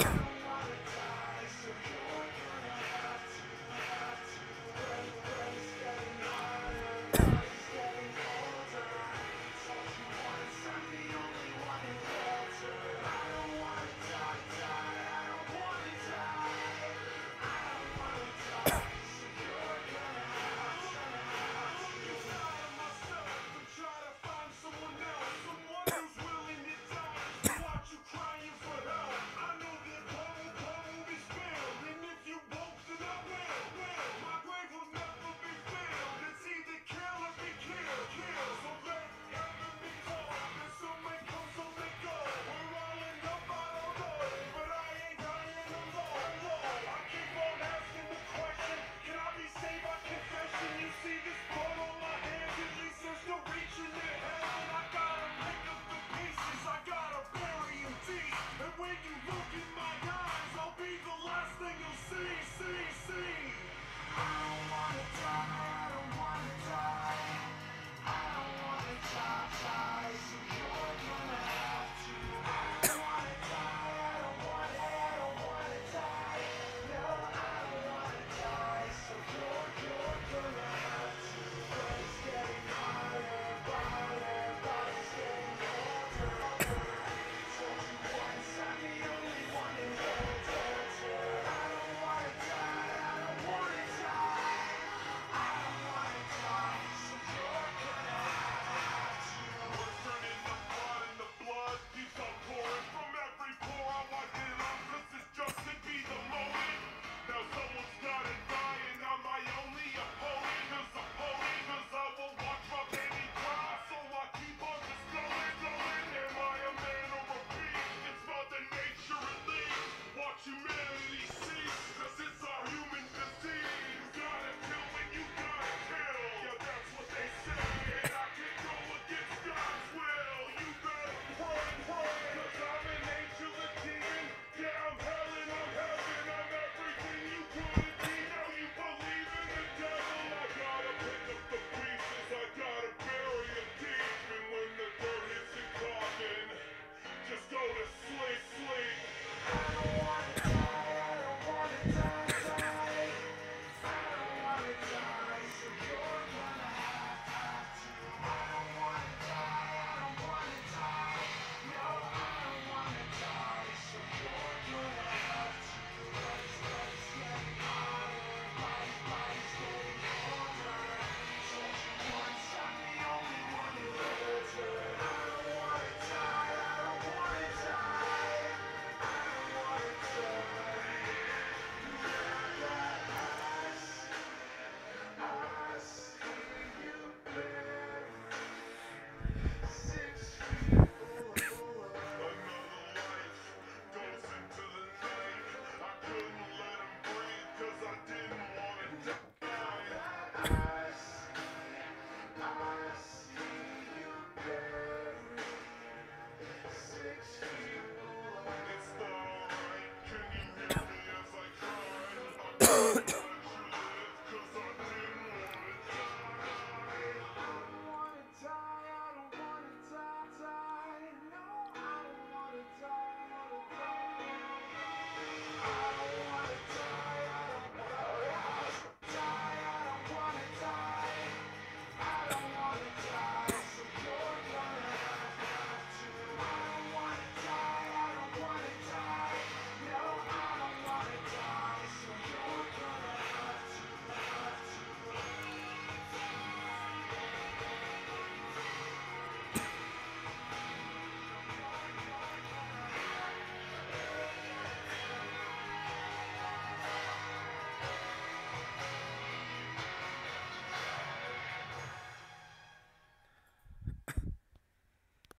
you